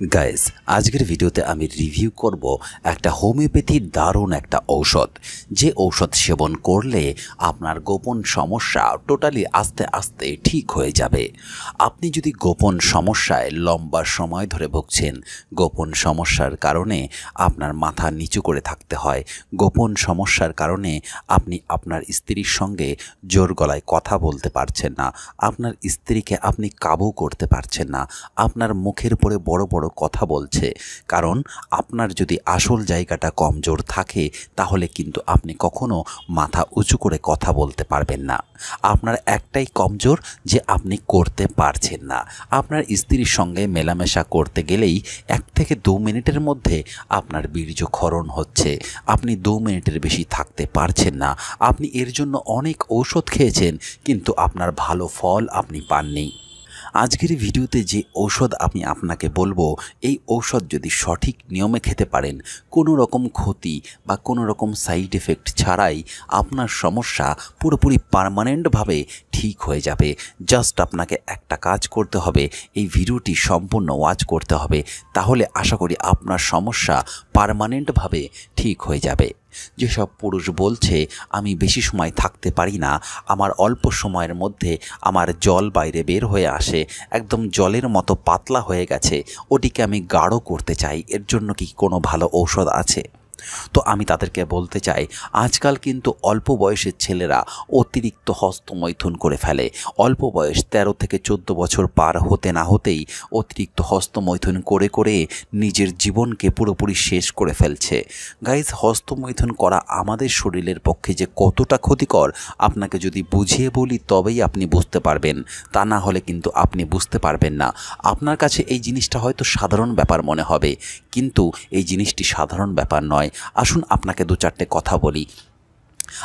Guys আজকের ভিডিওতে আমি রিভিউ করব একটা হোমিওপ্যাথির দারুণ একটা ঔষধ। যে ঔষধ সেবন করলে আপনার গোপন সমস্যা টোটালি আস্তে আস্তে ঠিক হয়ে যাবে। আপনি যদি গোপন সমস্যায় লম্বা সময় ধরে ভুগছেন, গোপন সমস্যার কারণে আপনার মাথা নিচু করে থাকতে হয়, গোপন সমস্যার কারণে আপনি আপনার স্ত্রীর সঙ্গে জোর গলায় কথা বলতে পারছেন না, আপনার স্ত্রীকে আপনি কাবু করতে পারছেন না, আপনার মুখের পরে বড় বড় কথা বলছে। কারণ আপনার যদি আসল জায়গাটা কমজোর থাকে, তাহলে কিন্তু আপনি কখনো মাথা উঁচু করে কথা বলতে পারবেন না। আপনার একটাই কমজোর যে আপনি করতে পারছেন না। আপনার স্ত্রীর সঙ্গে মেলামেশা করতে গেলেই এক থেকে দু মিনিটের মধ্যে আপনার বীর্য বীর্যক্ষরণ হচ্ছে। আপনি দু মিনিটের বেশি থাকতে পারছেন না। আপনি এর জন্য অনেক ঔষধ খেয়েছেন, কিন্তু আপনার ভালো ফল আপনি পাননি। আজকের ভিডিওতে যে ঔষধ আমি আপনাকে বলব, এই ঔষধ যদি সঠিক নিয়মে খেতে পারেন, কোনো রকম ক্ষতি বা কোনো রকম সাইড এফেক্ট ছাড়াই আপনার সমস্যা পুরোপুরি পারমানেন্টভাবে ঠিক হয়ে যাবে। জাস্ট আপনাকে একটা কাজ করতে হবে, এই ভিডিওটি সম্পূর্ণ ওয়াচ করতে হবে। তাহলে আশা করি আপনার সমস্যা পারমানেন্টভাবে ঠিক হয়ে যাবে। যেসব পুরুষ বলছে, আমি বেশি সময় থাকতে পারি না, আমার অল্প সময়ের মধ্যে আমার জল বাইরে বের হয়ে আসে, একদম জলের মতো পাতলা হয়ে গেছে, ওটিকে আমি গাঢ় করতে চাই, এর জন্য কি কোনো ভালো ঔষধ আছে? তো আমি তাদেরকে বলতে চাই, আজকাল কিন্তু অল্প বয়সের ছেলেরা অতিরিক্ত হস্তমৈথুন করে ফেলে। অল্প বয়স ১৩ থেকে চোদ্দ বছর পার হতে না হতেই অতিরিক্ত হস্তমৈথুন করে করে নিজের জীবনকে পুরোপুরি শেষ করে ফেলছে। গাইজ, হস্তমৈথুন করা আমাদের শরীরের পক্ষে যে কতটা ক্ষতিকর, আপনাকে যদি বুঝিয়ে বলি তবেই আপনি বুঝতে পারবেন। তা না হলে কিন্তু আপনি বুঝতে পারবেন না। আপনার কাছে এই জিনিসটা হয়তো সাধারণ ব্যাপার মনে হবে। কিন্তু এই জিনিসটি সাধারণ ব্যাপার নয়। আসুন আপনাকে দু চারটে কথা বলি।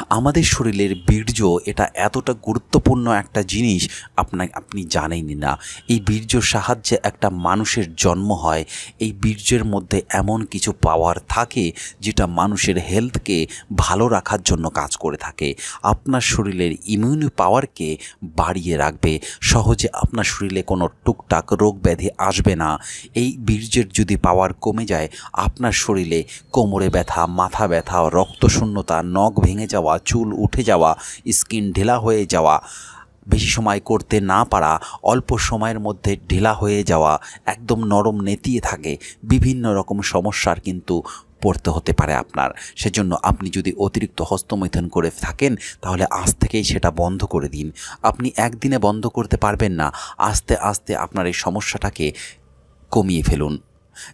আমাদের শরীরের বীর্য এটা এতটা গুরুত্বপূর্ণ একটা জিনিস আপনার, আপনি জানেনই না। এই বীর্যর সাহায্যে একটা মানুষের জন্ম হয়। এই বীর্যের মধ্যে এমন কিছু পাওয়ার থাকে যেটা মানুষের হেলথকে ভালো রাখার জন্য কাজ করে থাকে। আপনার শরীরের ইমিউনি পাওয়ারকে বাড়িয়ে রাখবে। সহজে আপনার শরীরে কোনো টুকটাক রোগ ব্যাধি আসবে না। এই বীর্যের যদি পাওয়ার কমে যায়, আপনার শরীরে কোমরে ব্যথা, মাথা ব্যথা, রক্তশূন্যতা, নখ ভেঙে যাওয়া, চুল উঠে যাওয়া, স্কিন ঢেলা হয়ে যাওয়া, বেশি সময় করতে না পারা, অল্প সময়ের মধ্যে ঢিলা হয়ে যাওয়া একদম নরম নেতিয়ে থাকে, বিভিন্ন রকম সমস্যার কিন্তু পড়তে হতে পারে আপনার। সেজন্য আপনি যদি অতিরিক্ত হস্তমৈথুন করে থাকেন, তাহলে আজ থেকেই সেটা বন্ধ করে দিন। আপনি একদিনে বন্ধ করতে পারবেন না। আস্তে আস্তে আপনার এই সমস্যাটাকে কমিয়ে ফেলুন।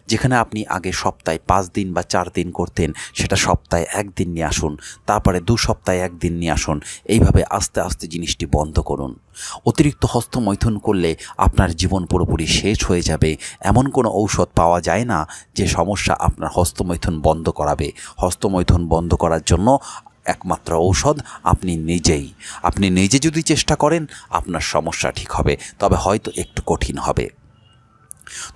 যেখানে আপনি আগে সপ্তাহে পাঁচ দিন বা চার দিন করতেন, সেটা সপ্তাহে একদিন নিয়ে আসুন, তারপরে দু সপ্তাহে একদিন নিয়ে আসুন। এইভাবে আস্তে আস্তে জিনিসটি বন্ধ করুন। অতিরিক্ত হস্তমৈথুন করলে আপনার জীবন পুরোপুরি শেষ হয়ে যাবে। এমন কোনো ঔষধ পাওয়া যায় না যে সমস্যা আপনার হস্তমৈথুন বন্ধ করাবে। হস্তমৈথুন বন্ধ করার জন্য একমাত্র ঔষধ আপনি নিজেই। আপনি নিজে যদি চেষ্টা করেন, আপনার সমস্যা ঠিক হবে, তবে হয়তো একটু কঠিন হবে।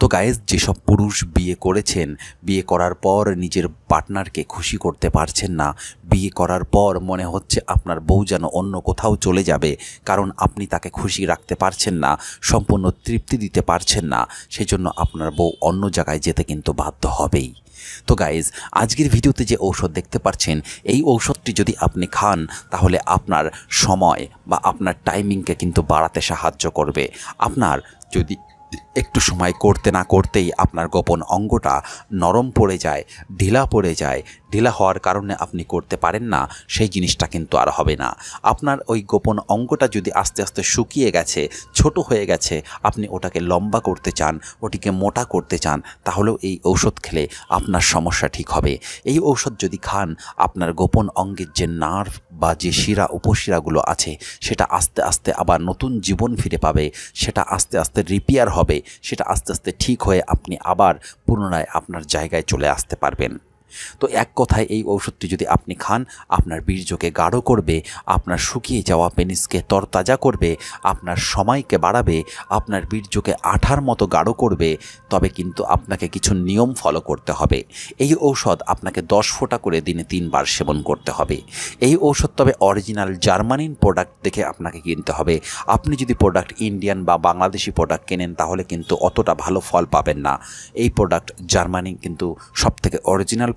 তো গায়েস যেসব পুরুষ বিয়ে করেছেন, বিয়ে করার পর নিজের পার্টনারকে খুশি করতে পারছেন না, বিয়ে করার পর মনে হচ্ছে আপনার বউ যেন অন্য কোথাও চলে যাবে, কারণ আপনি তাকে খুশি রাখতে পারছেন না, সম্পূর্ণ তৃপ্তি দিতে পারছেন না, সেজন্য আপনার বউ অন্য জায়গায় যেতে কিন্তু বাধ্য হবেই। তো গাইজ আজকের ভিডিওতে যে ঔষধ দেখতে পাচ্ছেন, এই ঔষধটি যদি আপনি খান, তাহলে আপনার সময় বা আপনার টাইমিংকে কিন্তু বাড়াতে সাহায্য করবে। আপনার যদি একটু সময় করতে না করতেই আপনার গোপন অঙ্গটা নরম পড়ে যায়, ঢিলা পড়ে যায়। ঢিলা হওয়ার কারণে আপনি করতে পারেন না, সেই জিনিসটা কিন্তু আর হবে না। আপনার ওই গোপন অঙ্গটা যদি আস্তে আস্তে শুকিয়ে গেছে, ছোট হয়ে গেছে, আপনি ওটাকে লম্বা করতে চান, ওটিকে মোটা করতে চান, তাহলেও এই ঔষধ খেলে আপনার সমস্যা ঠিক হবে। এই ঔষধ যদি খান, আপনার গোপন অঙ্গের যে নার্ভ বা যে শিরা, উপশিরাগুলো আছে, সেটা আস্তে আস্তে আবার নতুন জীবন ফিরে পাবে, সেটা আস্তে আস্তে রিপেয়ার হবে। সেটা আস্তে আস্তে ঠিক হয়ে আপনি আবার পুনরায় আপনার জায়গায় চলে আসতে পারবেন। তো এক কথায় এই ঔষধটি যদি আপনি খান, আপনার বীর্যকে গাঢ় করবে, আপনার শুকিয়ে যাওয়া পেনিসকে তরতাজা করবে, আপনার সময়কে বাড়াবে, আপনার বীর্যকে আঠার মতো গাঢ় করবে, তবে কিন্তু আপনাকে কিছু নিয়ম ফলো করতে হবে। এই ঔষধ আপনাকে দশ ফোঁটা করে দিনে তিনবার সেবন করতে হবে। এই ঔষধ তবে অরিজিনাল জার্মানিন প্রোডাক্ট দেখে আপনাকে কিনতে হবে। আপনি যদি প্রোডাক্ট ইন্ডিয়ান বা বাংলাদেশি প্রোডাক্ট কেনেন, তাহলে কিন্তু অতটা ভালো ফল পাবেন না। এই প্রোডাক্ট জার্মানি কিন্তু সবথেকে অরিজিনাল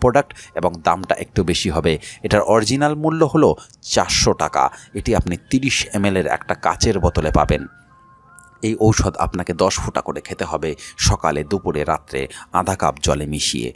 এবং দামটা একটু বেশি হবে। এটার অরিজিনাল মূল্য হলো চারশো টাকা। এটি আপনি তিরিশ এম এর একটা কাচের বোতলে পাবেন। এই ঔষধ আপনাকে দশ ফোঁটা করে খেতে হবে সকালে, দুপুরে, রাত্রে, আধা কাপ জলে মিশিয়ে।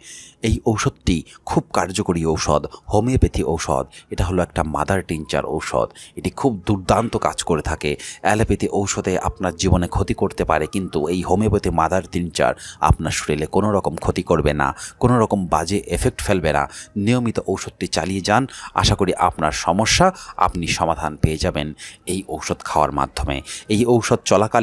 এই ঔষধটি খুব কার্যকরী ঔষধ, হোমিওপ্যাথি ঔষধ, এটা হলো একটা মাদার টিনচার ঔষধ। এটি খুব দুর্দান্ত কাজ করে থাকে। অ্যালোপ্যাথি ঔষধে আপনার জীবনে ক্ষতি করতে পারে, কিন্তু এই হোমিওপ্যাথি মাদার টিনচার আপনার শরীরে কোনো রকম ক্ষতি করবে না, কোনো রকম বাজে এফেক্ট ফেলবে না। নিয়মিত ঔষধটি চালিয়ে যান, আশা করি আপনার সমস্যা আপনি সমাধান পেয়ে যাবেন এই ঔষধ খাওয়ার মাধ্যমে। এই ঔষধ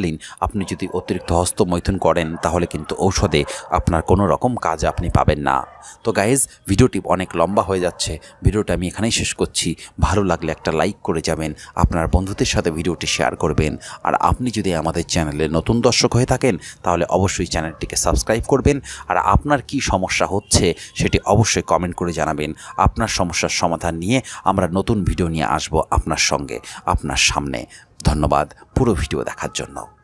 চলাকালীন আপনি যদি অতিরিক্ত হস্তমৈথুন করেন, তাহলে কিন্তু ঔষধে আপনার কোনো রকম কাজ আপনি পাবেন না। তো গাইজ ভিডিওটি অনেক লম্বা হয়ে যাচ্ছে। ভিডিওটা আমি এখানেই শেষ করছি। ভালো লাগলে একটা লাইক করে যাবেন, আপনার বন্ধুদের সাথে ভিডিওটি শেয়ার করবেন। আর আপনি যদি আমাদের চ্যানেলে নতুন দর্শক হয়ে থাকেন, তাহলে অবশ্যই চ্যানেলটিকে সাবস্ক্রাইব করবেন। আর আপনার কি সমস্যা হচ্ছে, সেটি অবশ্যই কমেন্ট করে জানাবেন। আপনার সমস্যার সমাধান নিয়ে আমরা নতুন ভিডিও নিয়ে আসব আপনার সঙ্গে, আপনার সামনে। ধন্যবাদ পুরো ভিডিও দেখার জন্য।